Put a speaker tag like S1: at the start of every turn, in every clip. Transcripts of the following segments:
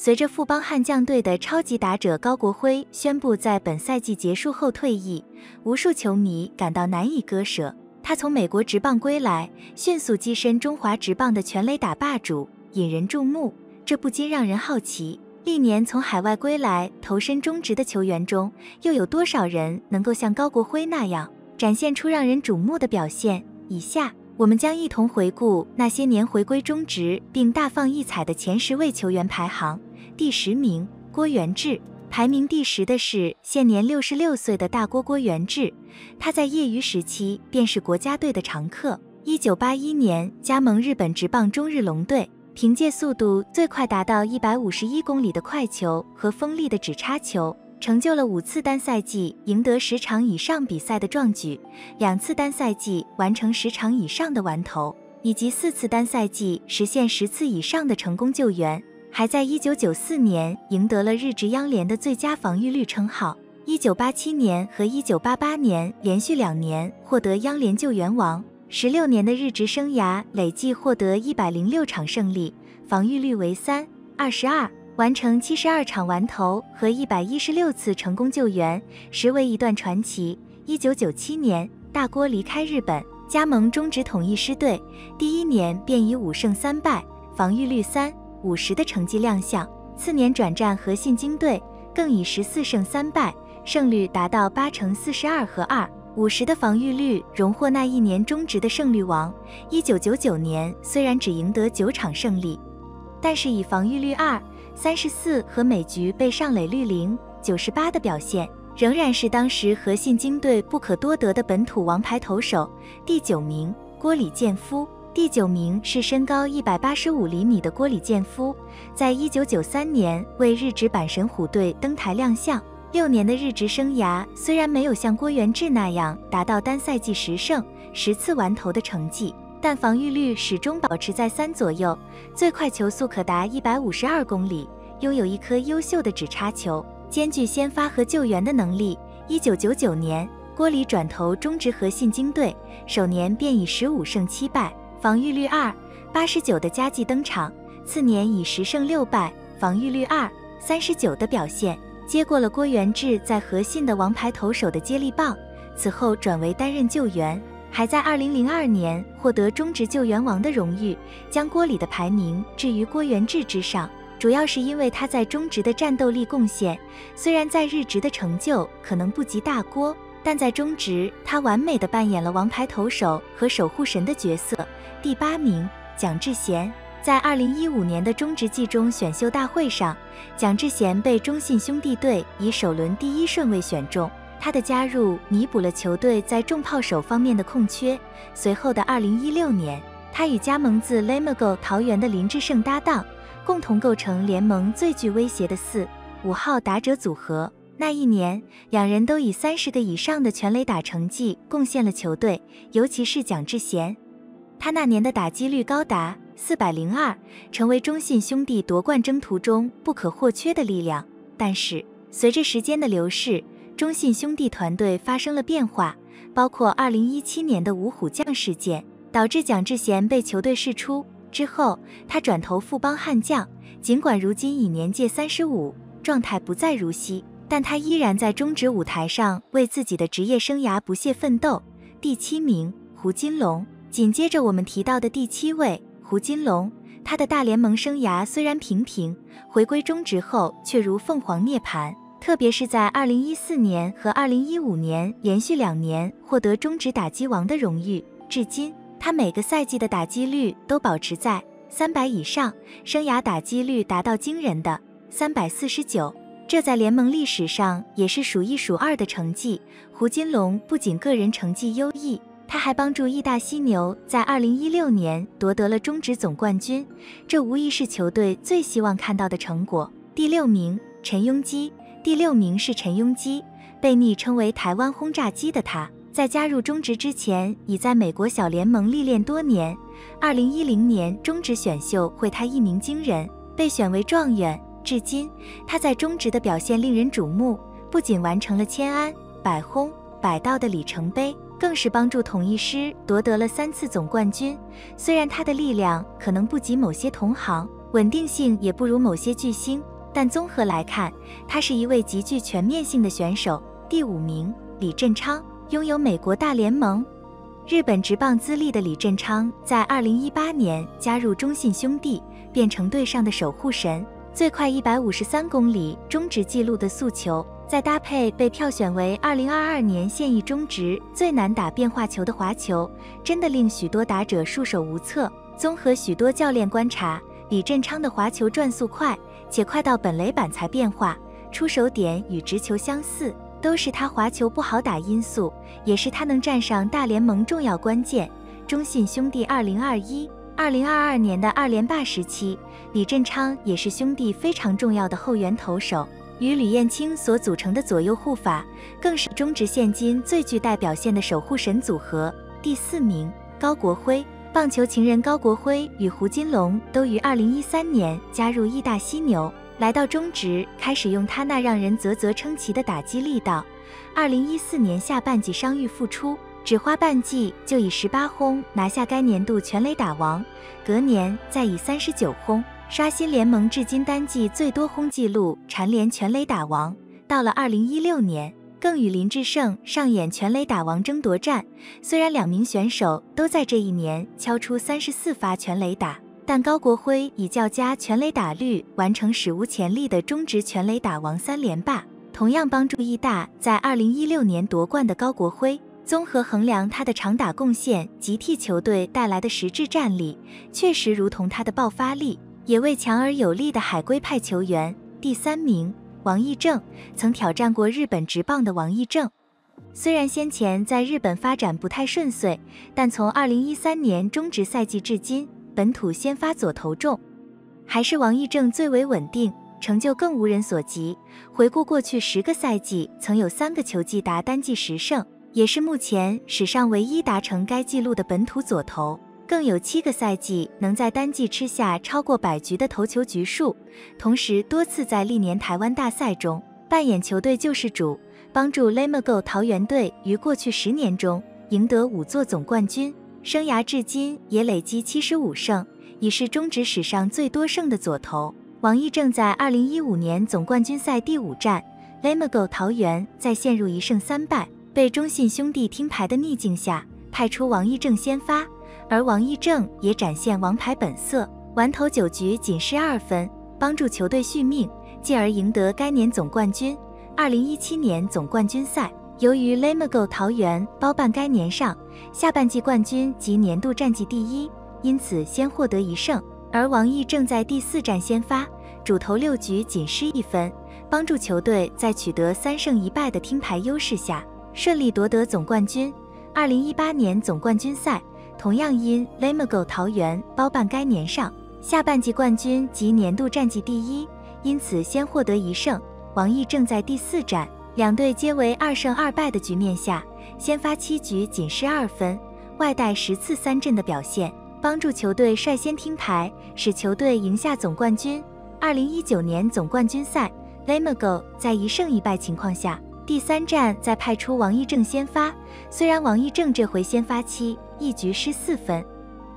S1: 随着富邦悍将队的超级打者高国辉宣布在本赛季结束后退役，无数球迷感到难以割舍。他从美国职棒归来，迅速跻身中华职棒的全垒打霸主，引人注目。这不禁让人好奇：历年从海外归来投身中职的球员中，又有多少人能够像高国辉那样展现出让人瞩目的表现？以下。我们将一同回顾那些年回归中职并大放异彩的前十位球员排行。第十名，郭元志。排名第十的是现年六十六岁的大郭郭元志，他在业余时期便是国家队的常客。一九八一年加盟日本职棒中日龙队，凭借速度最快达到一百五十一公里的快球和锋利的指叉球。成就了五次单赛季赢得十场以上比赛的壮举，两次单赛季完成十场以上的完投，以及四次单赛季实现十次以上的成功救援，还在一九九四年赢得了日职央联的最佳防御率称号。一九八七年和一九八八年连续两年获得央联救援王，十六年的日职生涯累计获得一百零六场胜利，防御率为三二十二。完成七十二场完投和一百一十六次成功救援，实为一段传奇。一九九七年，大郭离开日本，加盟中职统一狮队，第一年便以五胜三败、防御率三五十的成绩亮相。次年转战和信京队，更以十四胜三败，胜率达到八成四十二和二五十的防御率，荣获那一年中职的胜率王。一九九九年，虽然只赢得九场胜利，但是以防御率二。三十四和每局被上垒率零九十八的表现，仍然是当时和信京队不可多得的本土王牌投手。第九名，郭李建夫。第九名是身高一百八十五厘米的郭里建夫，在一九九三年为日职阪神虎队登台亮相。六年的日职生涯，虽然没有像郭元志那样达到单赛季十胜、十次完投的成绩。但防御率始终保持在三左右，最快球速可达一百五十二公里，拥有一颗优秀的指叉球，兼具先发和救援的能力。一九九九年，郭里转投中职和信京队，首年便以十五胜七败，防御率二八十九的佳绩登场，次年以十胜六败，防御率二三十九的表现，接过了郭元志在和信的王牌投手的接力棒，此后转为担任救援。还在二零零二年获得中职救援王的荣誉，将郭里的排名置于郭元志之上，主要是因为他在中职的战斗力贡献。虽然在日职的成就可能不及大郭，但在中职他完美的扮演了王牌投手和守护神的角色。第八名，蒋志贤，在二零一五年的中职季中选秀大会上，蒋志贤被中信兄弟队以首轮第一顺位选中。他的加入弥补了球队在重炮手方面的空缺。随后的二零一六年，他与加盟自 Lamago 桃园的林志胜搭档，共同构成联盟最具威胁的四五号打者组合。那一年，两人都以三十个以上的全垒打成绩贡献了球队，尤其是蒋志贤，他那年的打击率高达四百零二，成为中信兄弟夺冠征途中不可或缺的力量。但是，随着时间的流逝，中信兄弟团队发生了变化，包括二零一七年的五虎将事件，导致蒋志贤被球队释出。之后，他转投富邦悍将。尽管如今已年届三十五，状态不再如昔，但他依然在中职舞台上为自己的职业生涯不懈奋斗。第七名，胡金龙。紧接着我们提到的第七位，胡金龙，他的大联盟生涯虽然平平，回归中职后却如凤凰涅槃。特别是在二零一四年和二零一五年连续两年获得中职打击王的荣誉，至今他每个赛季的打击率都保持在三百以上，生涯打击率达到惊人的三百四十九，这在联盟历史上也是数一数二的成绩。胡金龙不仅个人成绩优异，他还帮助义大犀牛在二零一六年夺得了中职总冠军，这无疑是球队最希望看到的成果。第六名，陈庸基。第六名是陈庸基，被昵称为“台湾轰炸机”的他，在加入中职之前，已在美国小联盟历练多年。二零一零年中职选秀会，他一鸣惊人，被选为状元。至今，他在中职的表现令人瞩目，不仅完成了千安、百轰、百盗的里程碑，更是帮助统一师夺得了三次总冠军。虽然他的力量可能不及某些同行，稳定性也不如某些巨星，但综合来看，他是一位极具全面性的选手。第五名，李振昌，拥有美国大联盟、日本职棒资历的李振昌，在二零一八年加入中信兄弟，变成队上的守护神。最快一百五十三公里中职纪录的速球，再搭配被票选为二零二二年现役中职最难打变化球的滑球，真的令许多打者束手无策。综合许多教练观察，李振昌的滑球转速快，且快到本垒板才变化，出手点与直球相似，都是他滑球不好打因素，也是他能站上大联盟重要关键。中信兄弟二零二一。二零二二年的二连霸时期，李振昌也是兄弟非常重要的后援投手，与吕彦青所组成的左右护法，更是中职现今最具代表性的守护神组合。第四名，高国辉，棒球情人高国辉与胡金龙都于二零一三年加入义大犀牛，来到中职，开始用他那让人啧啧称奇的打击力道。二零一四年下半季伤愈复出。只花半季就以十八轰拿下该年度全垒打王，隔年再以三十九轰刷新联盟至今单季最多轰纪录，蝉联全垒打王。到了二零一六年，更与林志胜上演全垒打王争夺战。虽然两名选手都在这一年敲出三十四发全垒打，但高国辉以较佳全垒打率完成史无前例的中职全垒打王三连霸。同样帮助义大在二零一六年夺冠的高国辉。综合衡量他的长打贡献及替球队带来的实质战力，确实如同他的爆发力，也为强而有力的海归派球员。第三名，王义正，曾挑战过日本职棒的王义正，虽然先前在日本发展不太顺遂，但从二零一三年中职赛季至今，本土先发左投中，还是王义正最为稳定，成就更无人所及。回顾过去十个赛季，曾有三个球季达单季十胜。也是目前史上唯一达成该纪录的本土左投，更有七个赛季能在单季吃下超过百局的投球局数，同时多次在历年台湾大赛中扮演球队救世主，帮助 Lamago 桃园队于过去十年中赢得五座总冠军，生涯至今也累积七十五胜，已是中职史上最多胜的左投。王毅正在二零一五年总冠军赛第五战，Lamago 桃园在陷入一胜三败。被中信兄弟听牌的逆境下，派出王义正先发，而王义正也展现王牌本色，完投九局仅失二分，帮助球队续命，进而赢得该年总冠军。二零一七年总冠军赛，由于 Lamago 桃园包办该年上下半季冠军及年度战绩第一，因此先获得一胜。而王义正在第四战先发，主投六局仅失一分，帮助球队在取得三胜一败的听牌优势下。顺利夺得总冠军。二零一八年总冠军赛同样因 Lamago 桃园包办该年上下半季冠军及年度战绩第一，因此先获得一胜。王毅正在第四战两队皆为二胜二败的局面下，先发七局仅失二分，外带十次三振的表现，帮助球队率先听牌，使球队赢下总冠军。二零一九年总冠军赛，Lamago 在一胜一败情况下。第三战再派出王义正先发，虽然王义正这回先发期一局失四分，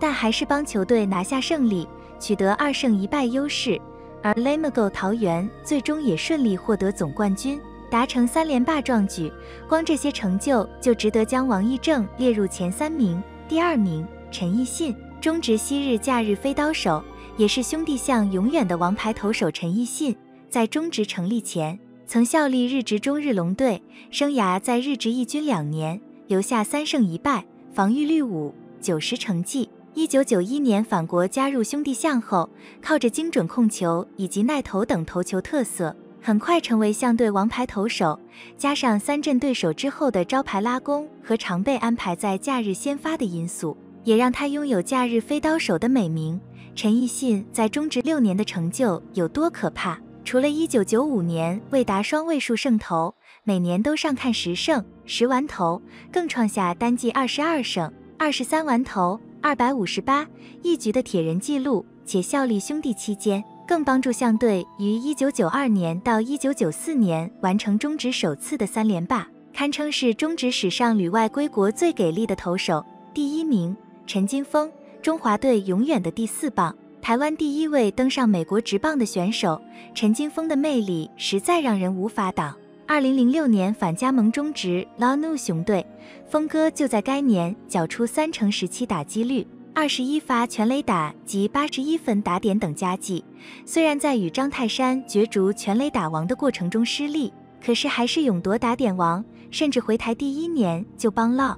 S1: 但还是帮球队拿下胜利，取得二胜一败优势。而 Lamago 桃园最终也顺利获得总冠军，达成三连霸壮举。光这些成就就值得将王义正列入前三名。第二名，陈奕迅，中职昔日假日飞刀手，也是兄弟象永远的王牌投手。陈奕迅在中职成立前。曾效力日职中日龙队，生涯在日职一军两年，留下三胜一败，防御率五九十成绩。一九九一年返国加入兄弟象后，靠着精准控球以及耐投等投球特色，很快成为象队王牌投手。加上三阵对手之后的招牌拉弓和常被安排在假日先发的因素，也让他拥有“假日飞刀手”的美名。陈奕迅在中职六年的成就有多可怕？除了1995年未达双位数胜投，每年都上看十胜十完投，更创下单季二十二胜二十三完投二百五十八一局的铁人纪录。且效力兄弟期间，更帮助象队于1992年到1994年完成中职首次的三连霸，堪称是中职史上旅外归国最给力的投手。第一名，陈金锋，中华队永远的第四棒。台湾第一位登上美国职棒的选手陈金锋的魅力实在让人无法挡。二零零六年返加盟中职拉努熊队，峰哥就在该年缴出三成十七打击率、二十一发全垒打及八十一分打点等佳绩。虽然在与张泰山角逐全垒打王的过程中失利，可是还是勇夺打点王，甚至回台第一年就帮老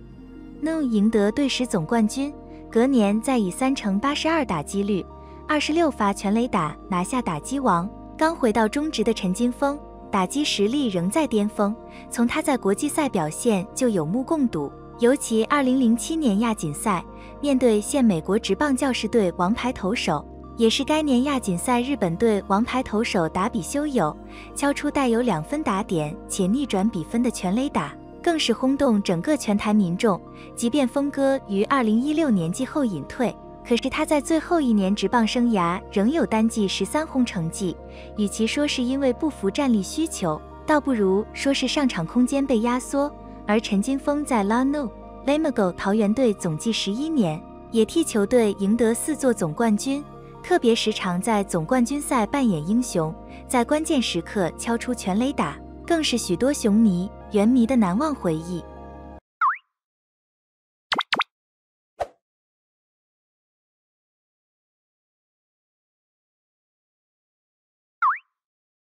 S1: 努赢得队史总冠军。隔年再以三成八十二打击率、二十六发全垒打拿下打击王。刚回到中职的陈金锋。打击实力仍在巅峰，从他在国际赛表现就有目共睹。尤其2007年亚锦赛，面对现美国职棒教士队王牌投手，也是该年亚锦赛日本队王牌投手达比修有，敲出带有两分打点且逆转比分的全垒打，更是轰动整个全台民众。即便峰哥于2016年季后隐退。可是他在最后一年职棒生涯仍有单季十三轰成绩，与其说是因为不服战力需求，倒不如说是上场空间被压缩。而陈金锋在 Lano Lamago 桃园队总计十一年，也替球队赢得四座总冠军，特别时常在总冠军赛扮演英雄，在关键时刻敲出全垒打，更是许多雄迷、原迷的难忘回忆。